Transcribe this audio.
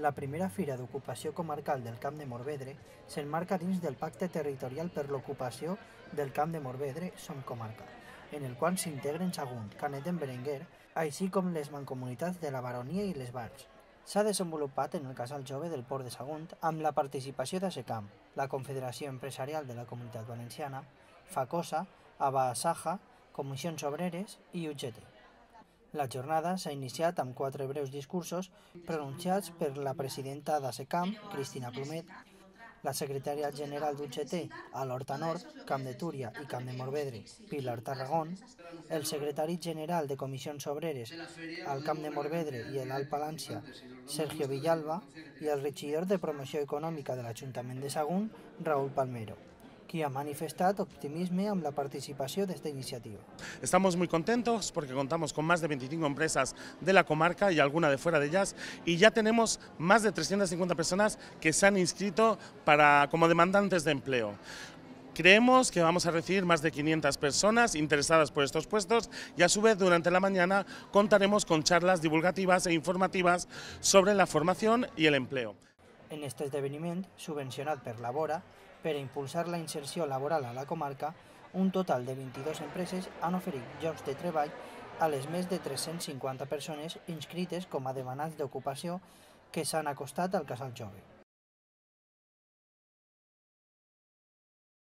La primera fira d'ocupació comarcal del Camp de Morvedre s'enmarca dins del Pacte Territorial per l'Ocupació del Camp de Morvedre Som Comarca, en el qual s'integren Sagunt, Canet d'en Berenguer, així com les mancomunitats de la Baronia i les Valls. S'ha desenvolupat en el Casal Jove del Port de Sagunt amb la participació d'ASECAM, la Confederació Empresarial de la Comunitat Valenciana, FACOSA, Abasaja, Comissions Obreres i UGT. La jornada s'ha iniciat amb quatre breus discursos pronunciats per la presidenta d'ASECAM, Cristina Plumet, la secretària general d'UGT a l'Horta Nord, Camp de Túria i Camp de Morvedre, Pilar Tarragón, el secretari general de Comissions Obreres al Camp de Morvedre i l'Alt Palància, Sergio Villalba, i el regidor de Promoció Econòmica de l'Ajuntament de Sagunt, Raúl Palmero qui ha manifestat optimisme amb la participació d'esta iniciativa. Estamos muy contentos porque contamos con más de 25 empresas de la comarca y alguna de fuera de ellas y ya tenemos más de 350 personas que se han inscrito para, como demandantes de empleo. Creemos que vamos a recibir más de 500 personas interesadas por estos puestos y a su vez durante la mañana contaremos con charlas divulgativas e informativas sobre la formación y el empleo. En este esdeveniment, subvencionat per la Vora, per a impulsar la inserció laboral a la comarca, un total de 22 empreses han oferit llocs de treball a les més de 350 persones inscrites com a demanats d'ocupació que s'han acostat al Casal Jove.